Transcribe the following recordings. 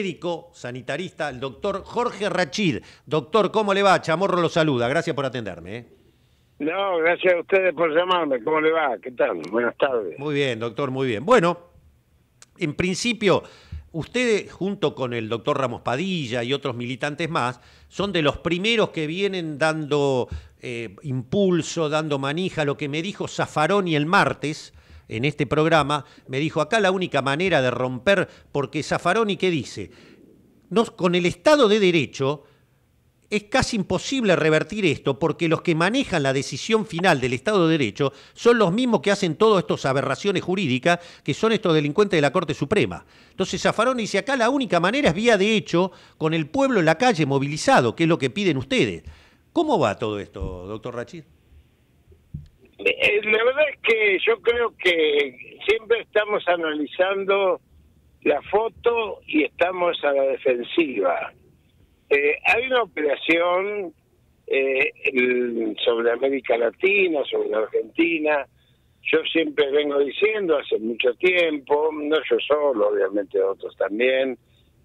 médico sanitarista, el doctor Jorge Rachid. Doctor, ¿cómo le va? Chamorro lo saluda. Gracias por atenderme. ¿eh? No, gracias a ustedes por llamarme. ¿Cómo le va? ¿Qué tal? Buenas tardes. Muy bien, doctor, muy bien. Bueno, en principio, ustedes, junto con el doctor Ramos Padilla y otros militantes más, son de los primeros que vienen dando eh, impulso, dando manija, lo que me dijo Zafaroni el martes en este programa, me dijo, acá la única manera de romper, porque Zafaroni, ¿qué dice? con el Estado de Derecho es casi imposible revertir esto porque los que manejan la decisión final del Estado de Derecho son los mismos que hacen todas estas aberraciones jurídicas, que son estos delincuentes de la Corte Suprema. Entonces Zafaroni dice, acá la única manera es vía de hecho, con el pueblo en la calle movilizado, que es lo que piden ustedes. ¿Cómo va todo esto, doctor Rachid? Eh, la verdad es que yo creo que siempre estamos analizando la foto y estamos a la defensiva. Eh, hay una operación eh, sobre América Latina, sobre Argentina. Yo siempre vengo diciendo hace mucho tiempo, no yo solo, obviamente otros también,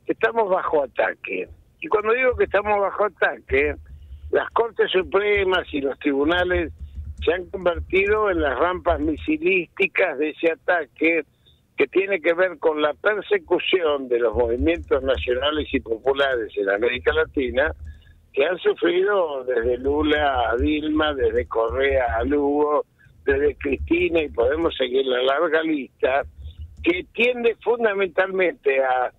que estamos bajo ataque. Y cuando digo que estamos bajo ataque, las Cortes Supremas y los tribunales se han convertido en las rampas misilísticas de ese ataque que tiene que ver con la persecución de los movimientos nacionales y populares en América Latina, que han sufrido desde Lula a Dilma, desde Correa a Lugo, desde Cristina, y podemos seguir la larga lista, que tiende fundamentalmente a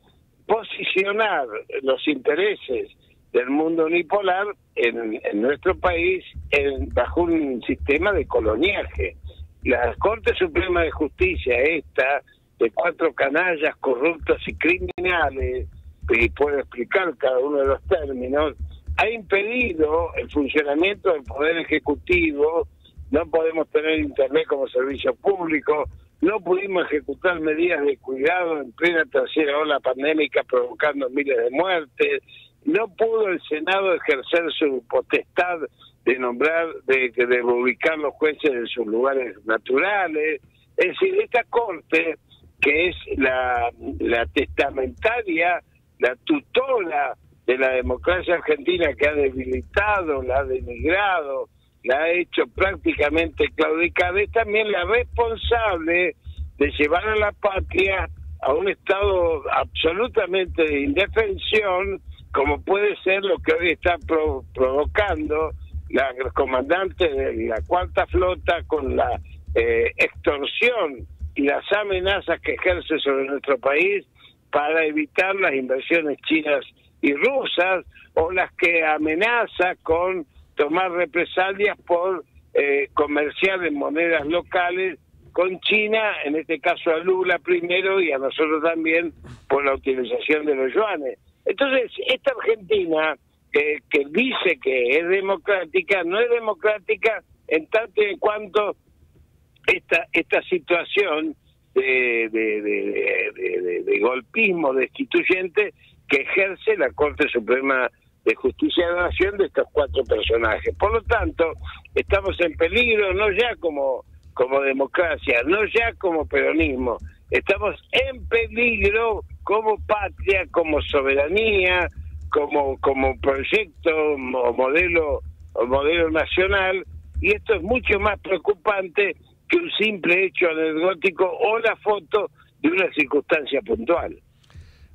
posicionar los intereses del mundo unipolar en, nuestro país en, bajo un sistema de coloniaje. La Corte Suprema de Justicia, esta, de cuatro canallas corruptos y criminales, y puedo explicar cada uno de los términos, ha impedido el funcionamiento del Poder Ejecutivo, no podemos tener Internet como servicio público, no pudimos ejecutar medidas de cuidado en plena tercera ola pandémica provocando miles de muertes, no pudo el Senado ejercer su potestad de nombrar, de, ubicar los jueces en sus lugares naturales. Es decir, esta Corte, que es la, testamentaria, la tutora de la democracia argentina que ha debilitado, la ha denigrado, la ha hecho prácticamente claudicar, es también la responsable de llevar a la patria a un estado absolutamente de indefensión como puede ser lo que hoy está provocando la comandante de la cuarta flota con la eh, extorsión y las amenazas que ejerce sobre nuestro país para evitar las inversiones chinas y rusas o las que amenaza con tomar represalias por eh, comerciar en monedas locales con China, en este caso a Lula primero y a nosotros también por la utilización de los yuanes. Entonces, esta Argentina que dice que es democrática, no es democrática en tanto y en cuanto esta, esta situación de, de, golpismo destituyente que ejerce la Corte Suprema de Justicia de la Nación de estos cuatro personajes. Por lo tanto, estamos en peligro no ya como, como democracia, no ya como peronismo, estamos en peligro como patria, como soberanía, como, como proyecto o modelo, o modelo nacional, y esto es mucho más preocupante que un simple hecho anecdótico o la foto de una circunstancia puntual.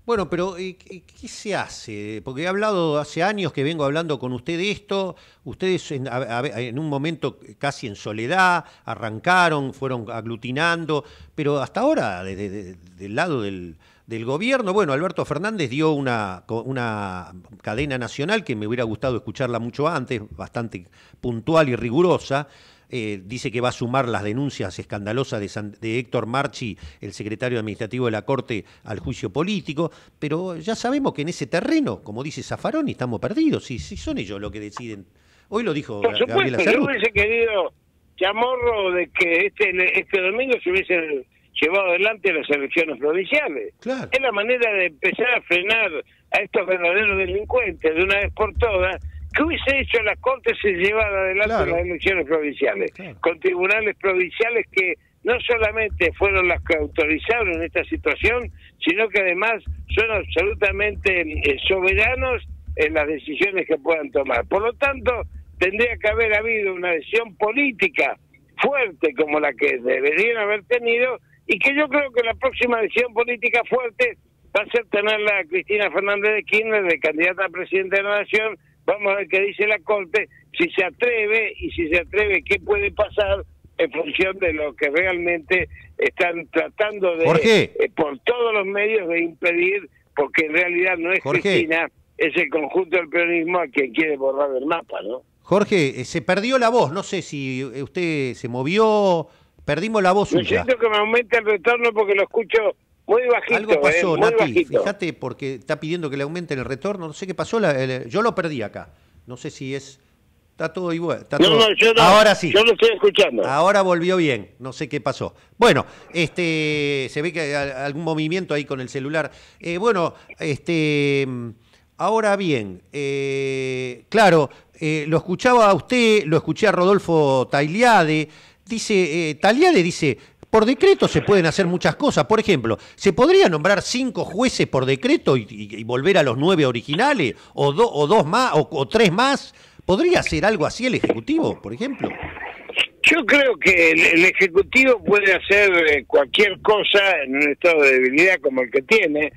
Bueno, pero ¿qué se hace? Porque he hablado hace años que vengo hablando con usted de esto, ustedes en, un momento casi en soledad arrancaron, fueron aglutinando, pero hasta ahora, desde del lado del, del gobierno. Bueno, Alberto Fernández dio una, una cadena nacional que me hubiera gustado escucharla mucho antes, bastante puntual y rigurosa. Eh, dice que va a sumar las denuncias escandalosas de, de, Héctor Marchi, el secretario administrativo de la Corte, al juicio político, pero ya sabemos que en ese terreno, como dice Zaffaroni, estamos perdidos, si, si son ellos los que deciden. Hoy lo dijo Por supuesto, yo hubiese querido, Chamorro, de que este, este domingo se hubiese llevado adelante las elecciones provinciales. Es la manera de empezar a frenar a estos verdaderos delincuentes de una vez por todas. ¿Qué hubiese hecho la Corte si llevara adelante las elecciones provinciales? Con tribunales provinciales que no solamente fueron las que autorizaron esta situación, sino que además son absolutamente eh, soberanos en las decisiones que puedan tomar. Por lo tanto, tendría que haber habido una decisión política fuerte como la que deberían haber tenido y que yo creo que la próxima decisión política fuerte va a ser tenerla a Cristina Fernández de Kirchner de candidata a presidente de la Nación. Vamos a ver qué dice la Corte, si se atreve y si se atreve, qué puede pasar en función de lo que realmente están tratando de, eh, por todos los medios, de impedir, porque en realidad no es Cristina, es el conjunto del peronismo a quien quiere borrar el mapa, ¿no? Jorge, eh, se perdió la voz, no sé si eh, usted se movió, perdimos la voz suya. siento que me aumente el retorno porque lo escucho muy bajito. Algo pasó, Nati, fíjate, porque está pidiendo que le aumente el retorno, no sé qué pasó, yo lo perdí acá, no sé si es... Está todo igual. Está todo... Ahora sí. Yo lo estoy escuchando. Ahora volvió bien. No sé qué pasó. Bueno, este, se ve que hay algún movimiento ahí con el celular. Eh, bueno, este, ahora bien, eh, claro, eh, lo escuchaba a usted, lo escuché a Rodolfo Tailiade. Dice, Tailiade dice, por decreto se pueden hacer muchas cosas. Por ejemplo, ¿se podría nombrar cinco jueces por decreto y, volver a los nueve originales? ¿O, o dos más? o tres más? ¿Podría hacer algo así el Ejecutivo, por ejemplo? Yo creo que el, Ejecutivo puede hacer eh, cualquier cosa en un estado de debilidad como el que tiene,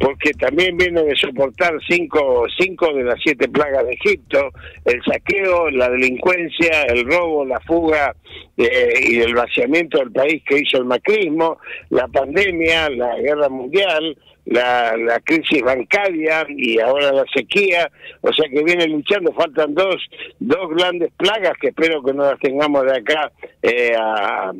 porque también viene de soportar cinco, cinco de las siete plagas de Egipto, el saqueo, la delincuencia, el robo, la fuga eh, y el vaciamiento del país que hizo el macrismo, la pandemia, la guerra mundial, la, la crisis bancaria y ahora la sequía, o sea que viene luchando, faltan dos, dos grandes plagas que espero que no las tengamos de acá eh, a,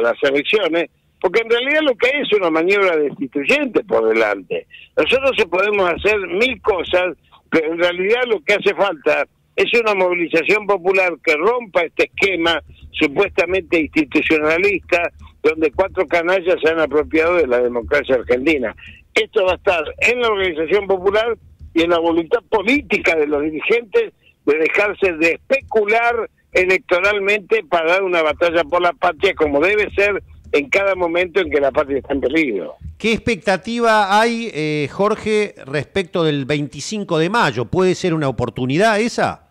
las elecciones, porque en realidad lo que hay es una maniobra destituyente por delante. Nosotros se podemos hacer mil cosas, pero en realidad lo que hace falta es una movilización popular que rompa este esquema supuestamente institucionalista donde cuatro canallas se han apropiado de la democracia argentina. Esto va a estar en la organización popular y en la voluntad política de los dirigentes de dejarse de especular electoralmente para dar una batalla por la patria como debe ser en cada momento en que la patria está en peligro. ¿Qué expectativa hay, eh, Jorge, respecto del 25 de mayo? ¿Puede ser una oportunidad esa?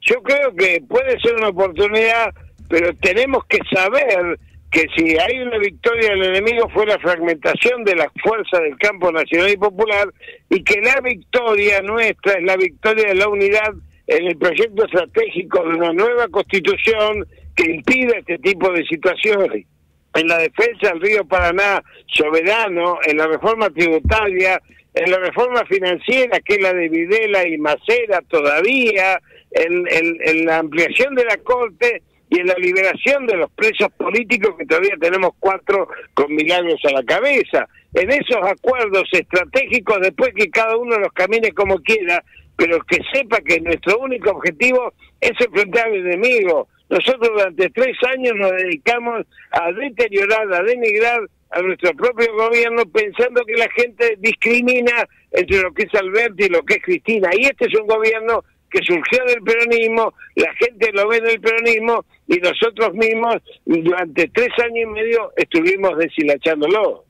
Yo creo que puede ser una oportunidad, pero tenemos que saber que si hay una victoria del enemigo fue la fragmentación de la fuerza del campo nacional y popular y que la victoria nuestra es la victoria de la unidad en el proyecto estratégico de una nueva constitución que impida este tipo de situaciones. En la defensa del río Paraná soberano, en la reforma tributaria, en la reforma financiera, que es la de Videla y Macera todavía, en, en la ampliación de la Corte y en la liberación de los presos políticos que todavía tenemos cuatro con milagros a la cabeza. En esos acuerdos estratégicos, después que cada uno los camine como quiera, pero que sepa que nuestro único objetivo es enfrentar al enemigo. Nosotros durante tres años nos dedicamos a deteriorar, a denigrar a nuestro propio gobierno pensando que la gente discrimina entre lo que es Alberti y lo que es Cristina. Y este es un gobierno que surgió del peronismo, la gente lo ve en el peronismo y nosotros mismos durante tres años y medio estuvimos deshilachándolo.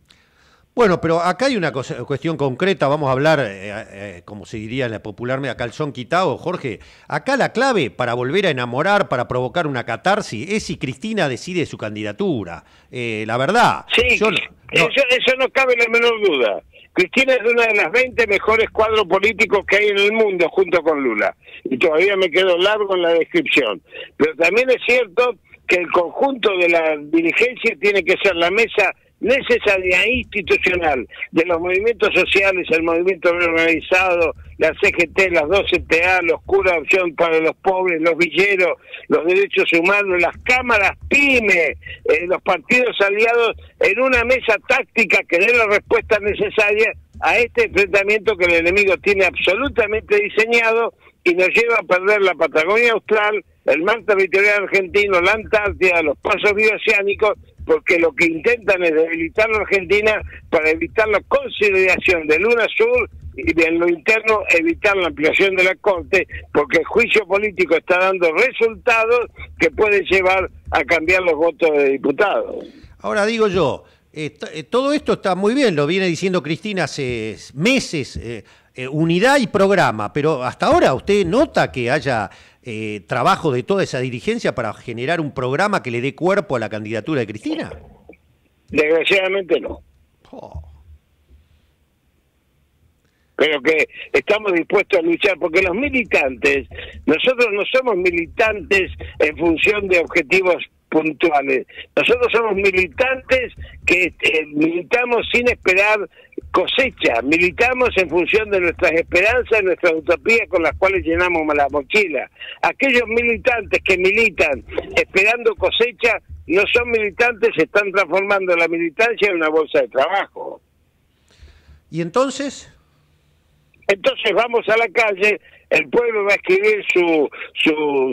Bueno, pero acá hay una cuestión concreta, vamos a hablar, eh, eh, como se diría en la popularmente, a calzón quitado, Jorge. Acá la clave para volver a enamorar, para provocar una catarsis, es si Cristina decide su candidatura. Eh, la verdad. Sí, eso, eso no cabe la menor duda. Cristina es una de las 20 mejores cuadros políticos que hay en el mundo junto con Lula. Y todavía me quedo largo en la descripción. Pero también es cierto que el conjunto de la dirigencia tiene que ser la mesa necesaria institucional de los movimientos sociales, el movimiento organizado, la CGT, las 12TA, los curas opción para los pobres, los villeros, los derechos humanos, las cámaras PYME, eh, los partidos aliados en una mesa táctica que dé la respuesta necesaria a este enfrentamiento que el enemigo tiene absolutamente diseñado y nos lleva a perder la Patagonia Austral, el mar territorial argentino, la Antártida, los pasos bioceánicos porque lo que intentan es debilitar la Argentina para evitar la consideración de Luna Sur y en lo interno evitar la ampliación de la Corte, porque el juicio político está dando resultados que pueden llevar a cambiar los votos de diputados. Ahora digo yo, eh, eh, todo esto está muy bien, lo viene diciendo Cristina hace meses, eh, unidad y programa, pero hasta ahora usted nota que haya trabajo de toda esa dirigencia para generar un programa que le dé cuerpo a la candidatura de Cristina. Desgraciadamente no. Oh pero que estamos dispuestos a luchar, porque los militantes, nosotros no somos militantes en función de objetivos puntuales, nosotros somos militantes que eh, militamos sin esperar cosecha, militamos en función de nuestras esperanzas, nuestras utopías con las cuales llenamos la mochila. Aquellos militantes que militan esperando cosecha no son militantes, se están transformando la militancia en una bolsa de trabajo. ¿Y entonces? Entonces vamos a la calle, el pueblo va a escribir su,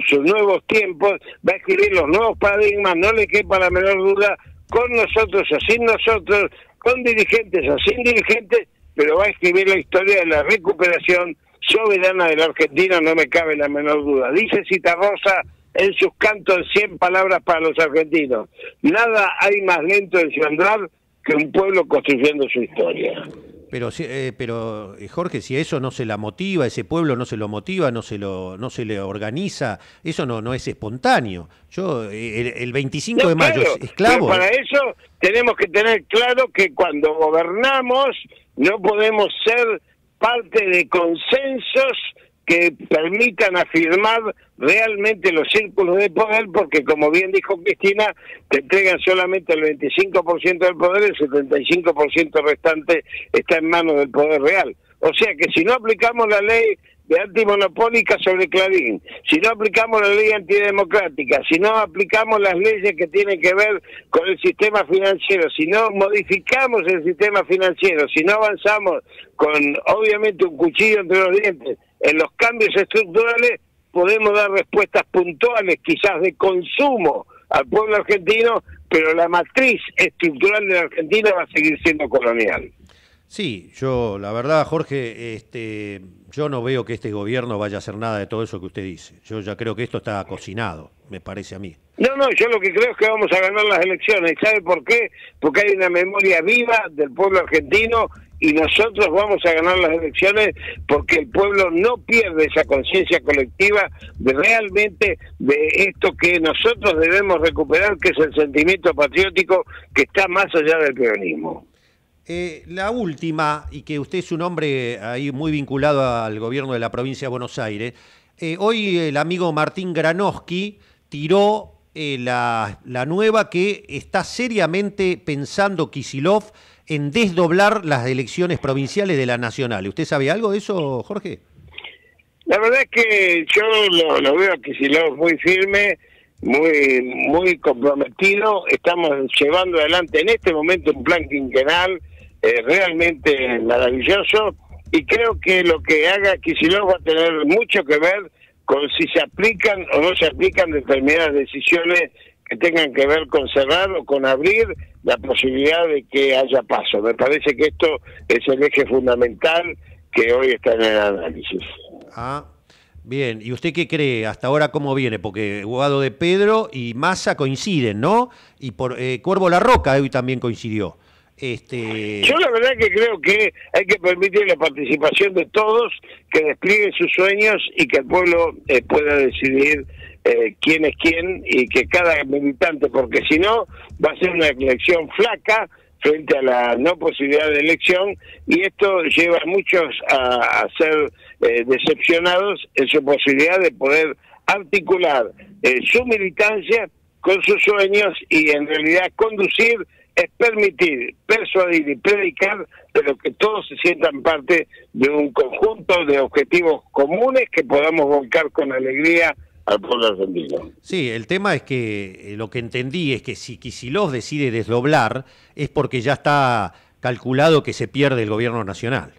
sus nuevos tiempos, va a escribir los nuevos paradigmas, no le quepa la menor duda, con nosotros o sin nosotros, con dirigentes o sin dirigentes, pero va a escribir la historia de la recuperación soberana de la Argentina, no me cabe la menor duda. Dice Rosa en sus cantos 100 palabras para los argentinos. Nada hay más lento en su andar que un pueblo construyendo su historia. Pero, eh, pero eh, Jorge, si eso no se la motiva, ese pueblo no se lo motiva, no se lo, no se le organiza, eso no, no es espontáneo. Yo, eh, el, 25 de mayo, esclavo. para eso tenemos que tener claro que cuando gobernamos no podemos ser parte de consensos que permitan afirmar realmente los círculos de poder, porque como bien dijo Cristina, te entregan solamente el 25% del poder, el 75% restante está en manos del poder real. O sea que si no aplicamos la ley de antimonopólica sobre Clarín, si no aplicamos la ley antidemocrática, si no aplicamos las leyes que tienen que ver con el sistema financiero, si no modificamos el sistema financiero, si no avanzamos con obviamente un cuchillo entre los dientes en los cambios estructurales, podemos dar respuestas puntuales, quizás de consumo al pueblo argentino, pero la matriz estructural de la Argentina va a seguir siendo colonial. Sí, yo, la verdad, Jorge, este, yo no veo que este gobierno vaya a hacer nada de todo eso que usted dice. Yo ya creo que esto está cocinado, me parece a mí. No, no, yo lo que creo es que vamos a ganar las elecciones. ¿Sabe por qué? Porque hay una memoria viva del pueblo argentino y nosotros vamos a ganar las elecciones porque el pueblo no pierde esa conciencia colectiva de realmente de esto que nosotros debemos recuperar, que es el sentimiento patriótico que está más allá del peronismo. Eh, la última, y que usted es un hombre ahí muy vinculado al gobierno de la provincia de Buenos Aires, eh, hoy el amigo Martín Granowski tiró eh, la, la, nueva que está seriamente pensando Kisilov en desdoblar las elecciones provinciales de la nacional. ¿Usted sabe algo de eso, Jorge? La verdad es que yo lo, veo aquí si muy firme, muy muy comprometido. Estamos llevando adelante en este momento un plan quinquenal eh, realmente maravilloso y creo que lo que haga Kicillof va a tener mucho que ver con si se aplican o no se aplican determinadas decisiones que tengan que ver con cerrar o con abrir la posibilidad de que haya paso. Me parece que esto es el eje fundamental que hoy está en el análisis. Ah, bien. ¿Y usted qué cree hasta ahora cómo viene? Porque Guado de Pedro y Massa coinciden, ¿no? Y por eh, Cuervo La Roca hoy también coincidió. Este... Yo la verdad que creo que hay que permitir la participación de todos, que desplieguen sus sueños y que el pueblo eh, pueda decidir eh, quién es quién y que cada militante, porque si no va a ser una elección flaca frente a la no posibilidad de elección y esto lleva a muchos a, ser eh, decepcionados en su posibilidad de poder articular eh, su militancia con sus sueños y en realidad conducir es permitir, persuadir y predicar, pero que todos se sientan parte de un conjunto de objetivos comunes que podamos volcar con alegría al pueblo argentino. Sí, el tema es que eh, lo que entendí es que si Kicillof decide desdoblar es porque ya está calculado que se pierde el gobierno nacional.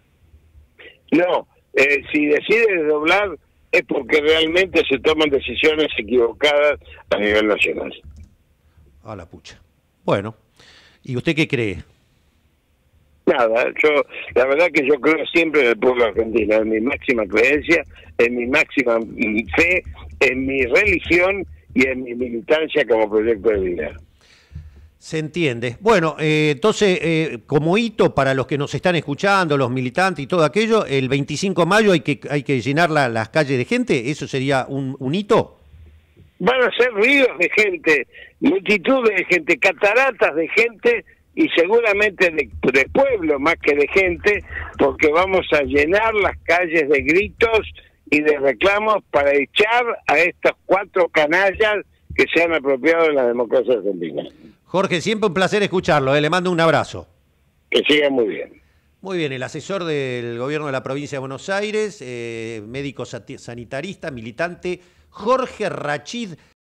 No, eh, si decide desdoblar es porque realmente se toman decisiones equivocadas a nivel nacional. A la pucha. Bueno, ¿y usted qué cree? Nada, yo, la verdad que yo creo siempre en el pueblo argentino, en mi máxima creencia, en mi máxima fe, en mi religión y en mi militancia como proyecto de vida. Se entiende. Bueno, eh, entonces, eh, como hito para los que nos están escuchando, los militantes y todo aquello, el 25 de mayo hay que, hay que llenar las calles de gente, ¿eso sería un, un hito? Van a ser ríos de gente, multitudes de gente, cataratas de gente y seguramente de, de, pueblo más que de gente, porque vamos a llenar las calles de gritos y de reclamos para echar a estos cuatro canallas que se han apropiado de la democracia argentina. Jorge, siempre un placer escucharlo, ¿eh? le mando un abrazo. Que siga muy bien. Muy bien, el asesor del gobierno de la provincia de Buenos Aires, eh, médico sanitarista, militante, Jorge Rachid